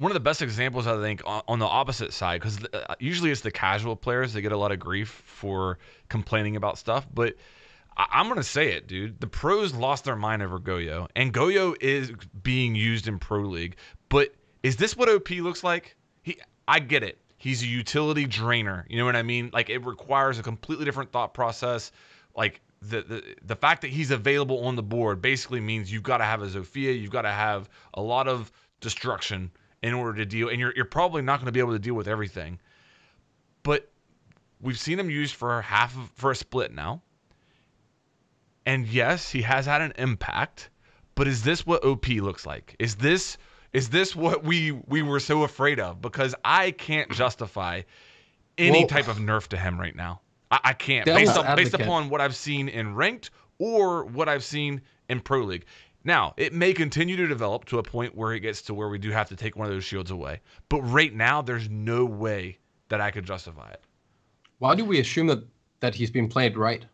one of the best examples I think on, the opposite side because uh, usually it's the casual players that get a lot of grief for complaining about stuff, but I, am gonna say it, dude. The pros lost their mind over Goyo, and Goyo is being used in pro league. But is this what OP looks like? He, I get it. He's a utility drainer. You know what I mean? Like it requires a completely different thought process. Like the, the the fact that he's available on the board basically means you've got to have a Zofia, you've got to have a lot of destruction in order to deal, and you're you're probably not going to be able to deal with everything. But we've seen him used for half of, for a split now, and yes, he has had an impact. But is this what OP looks like? Is this is this what we we were so afraid of? Because I can't justify any well, type of nerf to him right now. I, I can't based, on, based upon what I've seen in ranked or what I've seen in pro league. Now, it may continue to develop to a point where it gets to where we do have to take one of those shields away. But right now, there's no way that I could justify it. Why do we assume that that he's been played right?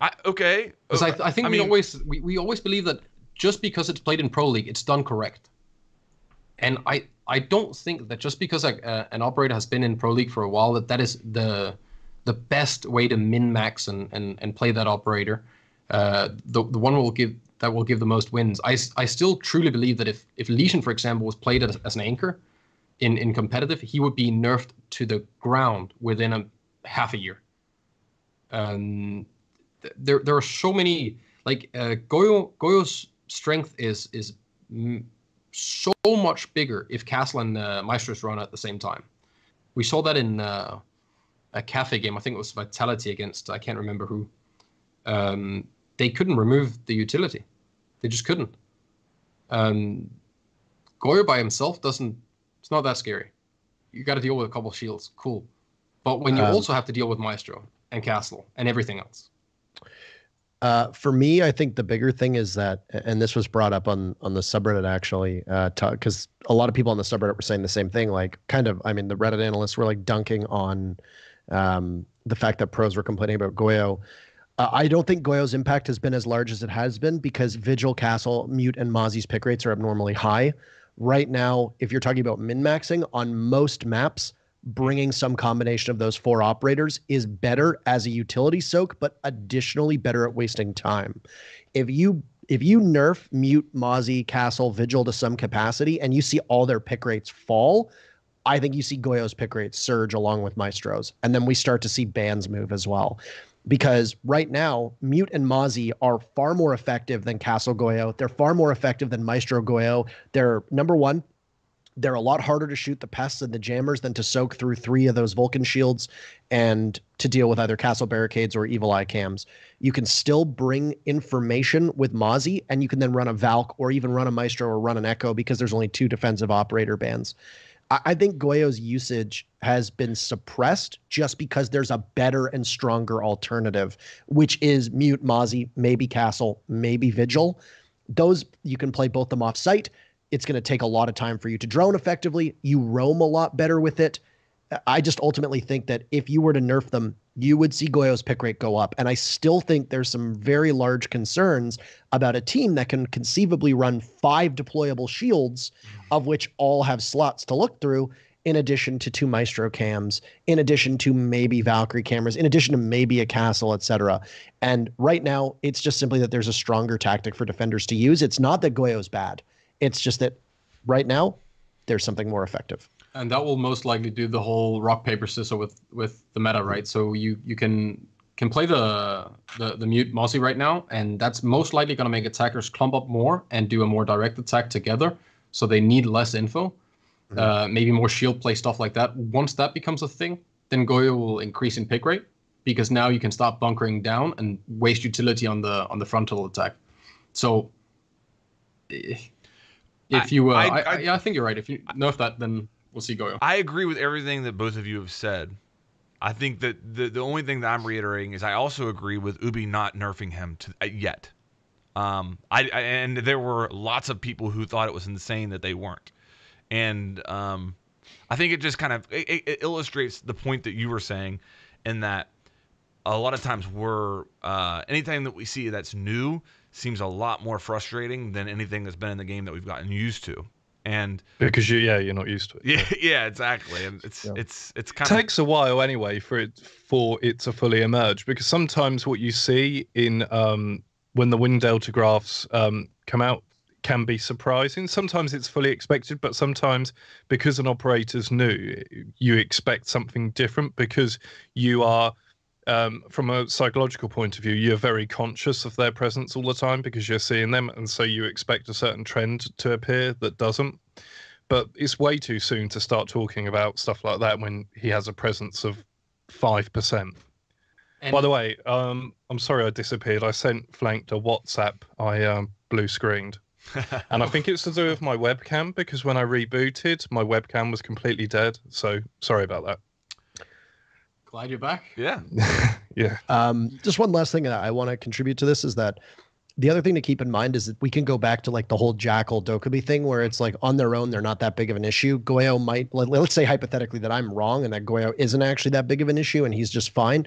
I, okay. Because I, I think I we mean, always we, we always believe that just because it's played in pro league, it's done correct. And I I don't think that just because a, a, uh, an operator has been in pro league for a while that that is the the best way to min max and, and, and play that operator. Uh, the the one will give that will give the most wins. I, I still truly believe that if if Lesion, for example, was played as, as an anchor in in competitive, he would be nerfed to the ground within a half a year. Um, there there are so many like uh, Goyo Goyo's strength is is so much bigger if Castle and uh, Maestros run at the same time. We saw that in uh, a Kafe game. I think it was Vitality against I can't remember who. Um, they couldn't remove the utility. They just couldn't. Um, Goyo by himself doesn't. It's not that scary. You got to deal with a couple shields. Cool. But when you um, also have to deal with Maestro and Castle and everything else, uh, for me, I think the bigger thing is that, and this was brought up on on the subreddit actually, because uh, a lot of people on the subreddit were saying the same thing. Like, kind of, I mean, the Reddit analysts were like dunking on um, the fact that pros were complaining about Goyo. Uh, I don't think Goyo's impact has been as large as it has been because Vigil, Castle, Mute, and Mozzie's pick rates are abnormally high. Right now, if you're talking about min maxing on most maps, bringing some combination of those four operators is better as a utility soak, but additionally better at wasting time. If you if you nerf mute Mozzie Castle Vigil to some capacity and you see all their pick rates fall, I think you see Goyo's pick rates surge along with Maestro's, and then we start to see bans move as well. Because right now, Mute and Mozzie are far more effective than Castle Goyo. They're far more effective than Maestro Goyo. They're number one, they're a lot harder to shoot the pests and the jammers than to soak through three of those Vulcan shields and to deal with either castle barricades or evil eye cams. You can still bring information with Mozzie, and you can then run a Valk or even run a Maestro or run an Echo because there's only two defensive operator bands. I, think Goyo's usage has been suppressed just because there's a better and stronger alternative, which is Mute, Mozzie, maybe Castle, maybe Vigil. Those you can play both them off site it's going to take a lot of time for you to drone effectively. You roam a lot better with it. I just ultimately think that if you were to nerf them, you would see Goyo's pick rate go up. And I still think there's some very large concerns about a team that can conceivably run five deployable shields, mm-hmm. Of which all have slots to look through, in addition to two Maestro cams, in addition to maybe Valkyrie cameras, in addition to maybe a castle, etc. And right now, it's just simply that there's a stronger tactic for defenders to use. It's not that Goyo's bad. It's just that right now there's something more effective. And that will most likely do the whole rock paper scissors with with the meta, right? So you you can can play the the, the mute Mozzie right now, and that's most likely going to make attackers clump up more and do a more direct attack together. So they need less info, mm-hmm. uh, maybe more shield play stuff like that. Once that becomes a thing, then Goyo will increase in pick rate because now you can stop bunkering down and waste utility on the on the frontal attack. So eh, if you, uh, I, I, I, yeah, I think you're right. If you know if that, then we'll see Goyo. I agree with everything that both of you have said. I think that the the only thing that I'm reiterating is I also agree with Ubi not nerfing him to, uh, yet. Um, I, I, and there were lots of people who thought it was insane that they weren't, and um, I think it just kind of it, it illustrates the point that you were saying, in that a lot of times we're uh, anything that we see that's new seems a lot more frustrating than anything that's been in the game that we've gotten used to. And because you yeah you're not used to it. yeah, yeah, exactly. And it's Yeah. it's it's It kind of takes a while anyway for it for it to fully emerge because sometimes what you see in um, when the win delta graphs um, come out can be surprising. Sometimes it's fully expected, but sometimes because an operator's new, you expect something different because you are um, from a psychological point of view, you're very conscious of their presence all the time because you're seeing them, and so you expect a certain trend to appear that doesn't. But it's way too soon to start talking about stuff like that when he has a presence of five percent. And By the way, um, I'm sorry I disappeared. I sent Flanked a WhatsApp. I um, blue screened, and I think it's to do with my webcam because when I rebooted, my webcam was completely dead. So sorry about that. glad you're back. yeah. yeah. Um, just one last thing that I want to contribute to this is that the other thing to keep in mind is that we can go back to like the whole Jackal Dokkaebi thing where it's like on their own, they're not that big of an issue. Goyo might, let, let's say hypothetically that I'm wrong and that Goyo isn't actually that big of an issue and he's just fine.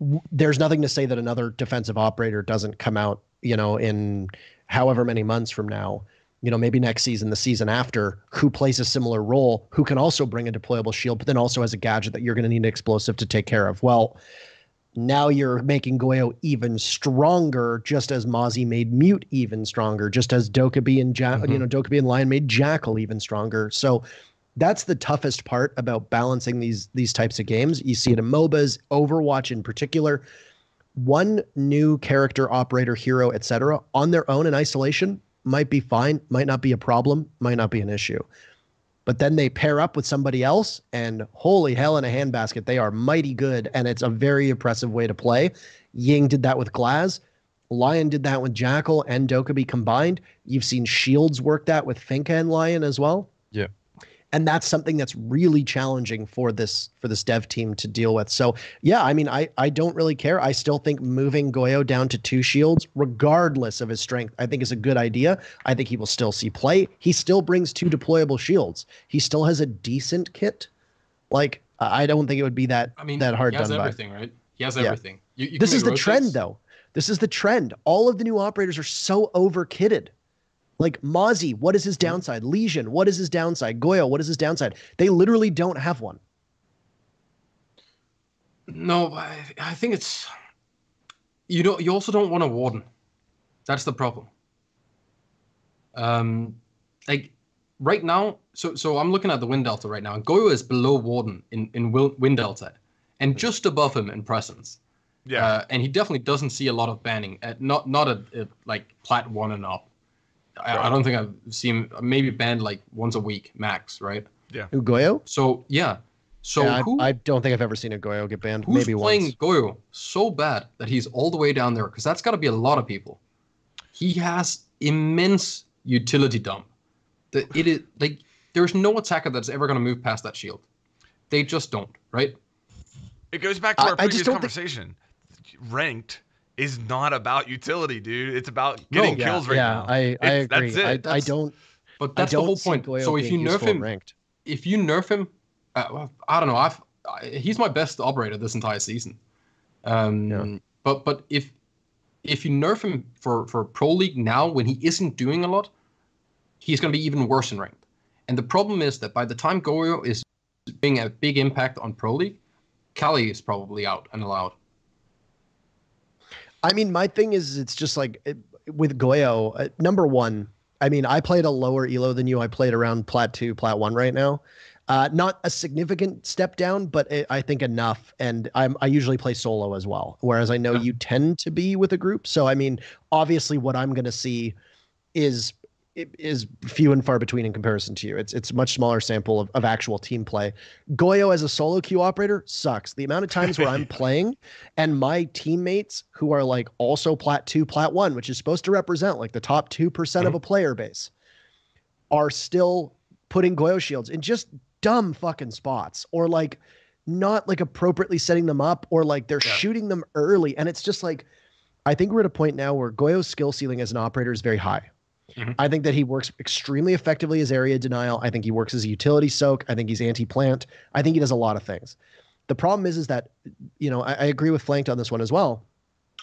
W- There's nothing to say that another defensive operator doesn't come out, you know, in however many months from now, you know, maybe next season, the season after, who plays a similar role, who can also bring a deployable shield, but then also has a gadget that you're going to need an explosive to take care of. Well, now you're making Goyo even stronger, just as Mozzie made Mute even stronger, just as Dokkaebi and ja- Mhm. you know Dokkaebi and Lion made Jackal even stronger. So that's the toughest part about balancing these these types of games. You see it in MOBAs, Overwatch in particular. One new character, operator, hero, etc., on their own in isolation might be fine, might not be a problem, might not be an issue. But then they pair up with somebody else, and holy hell in a handbasket, they are mighty good, and it's a very impressive way to play. Ying did that with Glaz. Lion did that with Jackal and Dokkaebi combined. You've seen Shields work that with Finka and Lion as well. Yeah. And that's something that's really challenging for this for this dev team to deal with. So yeah, I mean, I I don't really care. I still think moving Goyo down to two shields, regardless of his strength, I think is a good idea. I think he will still see play. He still brings two deployable shields. He still has a decent kit. Like I don't think it would be that I mean, that hard he has done by. everything, right? He has Yeah. everything. You, you This is the trend, though. This is the trend. All of the new operators are so over kitted. Like Mozzie, what is his Mm-hmm. downside? Lesion, what is his downside? Goyo, what is his downside? They literally don't have one. No, I, I think it's you don't. You also don't want a warden. That's the problem. Um, like right now, so so I'm looking at the win delta right now, and Goyo is below warden in in wil- win delta, and just above him in presence. Yeah. Uh, and he definitely doesn't see a lot of banning. At not not at, at like plat one and up. I, I don't think I've seen maybe banned like once a week max, right? Who Goyo? So yeah. So Yeah, I- who I, don't think I've ever seen a Goyo get banned. Who's Maybe playing once. Goyo so bad that he's all the way down there? Because that's got to be a lot of people. He has immense utility dump. The, it is like there's no attacker that's ever going to move past that shield. They just don't, right? It goes back to our I previous don't think- conversation. Ranked is not about utility, dude. It's about No. getting Yeah, kills right yeah, now. I, I agree. that's it. I, I don't. But that's don't the whole point. Goyo So if you nerf him, ranked. if you nerf him, uh, I don't know. I've I, he's my best operator this entire season. Um, Yeah. But but if if you nerf him for for pro league now when he isn't doing a lot, he's going to be even worse in ranked. And the problem is that by the time Goyo is being a big impact on pro league, Kali is probably out and allowed. I mean, my thing is, it's just like it, with Goyo. Uh, number one, I mean, I played a lower elo than you. I played around plat two, plat one right now. Uh, not a significant step down, but it, I think enough. And I'm I usually play solo as well, whereas I know Yeah. you tend to be with a group. So I mean, obviously, what I'm going to see is is few and far between in comparison to you. It's it's a much smaller sample of, of actual team play. Goyo as a solo queue operator sucks. The amount of times where I'm playing and my teammates who are like also plat two, plat one, which is supposed to represent like the top 2% of mm-hmm. a player base, are still putting Goyo shields in just dumb fucking spots or like not like appropriately setting them up or like they're Yeah. shooting them early. And it's just like, I think we're at a point now where Goyo's skill ceiling as an operator is very high. Mhm. I think that he works extremely effectively as area denial. I think he works as a utility soak. I think he's anti-plant. I think he does a lot of things. The problem is, is that, you know, I, I agree with Flanked on this one as well.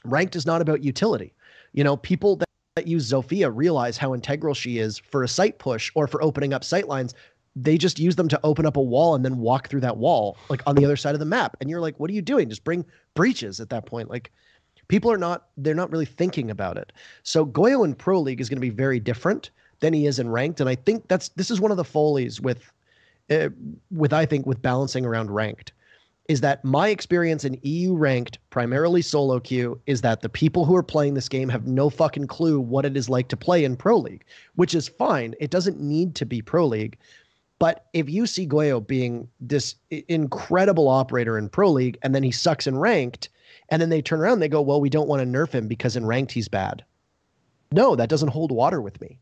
Ranked is not about utility. You know, people that that use Zofia realize how integral she is for a site push or for opening up sight lines. They just use them to open up a wall and then walk through that wall, like on the other side of the map. And you're like, what are you doing? Just bring breaches at that point. Like people are not they're not really thinking about it. So Goyo in Pro League is going to be very different than he is in ranked, and I think that's this is one of the follies with uh, with I think with balancing around ranked is that my experience in EU ranked, primarily solo queue, is that the people who are playing this game have no fucking clue what it is like to play in Pro League, which is fine. It doesn't need to be Pro League. But if you see Goyo being this incredible operator in Pro League and then he sucks in ranked, and then they turn around and they go, well, we don't want to nerf him because in ranked he's bad. No, that doesn't hold water with me.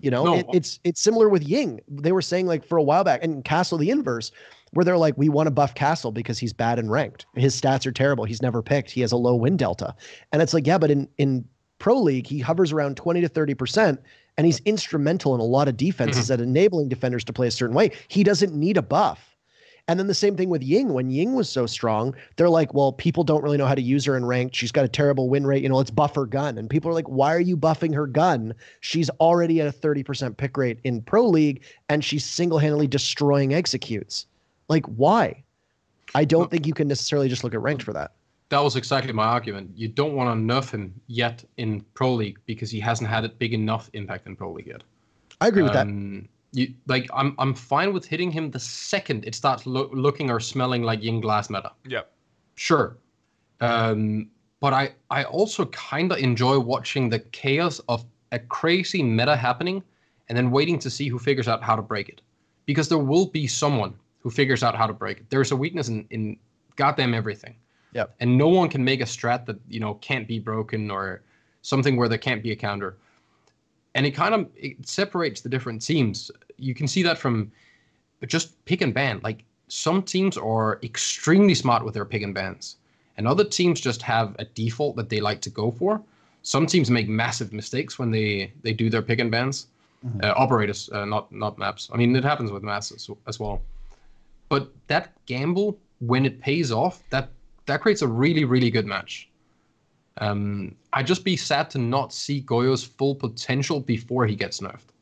You know, No. it, it's it's similar with Ying. They were saying like for a while back, and Castle the inverse, where they're like, we want to buff Castle because he's bad in ranked. His stats are terrible. He's never picked. He has a low win delta. And it's like, yeah, but in in pro league, he hovers around 20 to 30 percent, and he's instrumental in a lot of defenses mm-hmm. at enabling defenders to play a certain way. He doesn't need a buff. And then the same thing with Ying. When Ying was so strong, they're like, well, people don't really know how to use her in ranked. She's got a terrible win rate. You know, let's buff her gun. And people are like, why are you buffing her gun? She's already at a 30% pick rate in Pro League and she's single handedly destroying executes. Like, why? I don't think you can necessarily just look at ranked for that. That was exactly my argument. You don't want to nerf him yet in Pro League because he hasn't had a big enough impact in Pro League yet. I agree with that. Um, You like, I'm I'm fine with hitting him the second it starts lo- looking or smelling like Ying Glaz meta. Yeah. Sure. Um, but I, I also kind of enjoy watching the chaos of a crazy meta happening and then waiting to see who figures out how to break it. Because there will be someone who figures out how to break it. There's a weakness in, in goddamn everything. Yep. And no one can make a strat that, you know, can't be broken or something where there can't be a counter. And it kind of it separates the different teams. You can see that from just pick and ban. Like some teams are extremely smart with their pick and bans, and other teams just have a default that they like to go for. Some teams make massive mistakes when they they do their pick and bans. Mhm. Uh, operators, uh, not not maps. I mean, it happens with maps as, as well. But that gamble, when it pays off, that that creates a really really good match. Um, I'd just be sad to not see Goyo's full potential before he gets nerfed.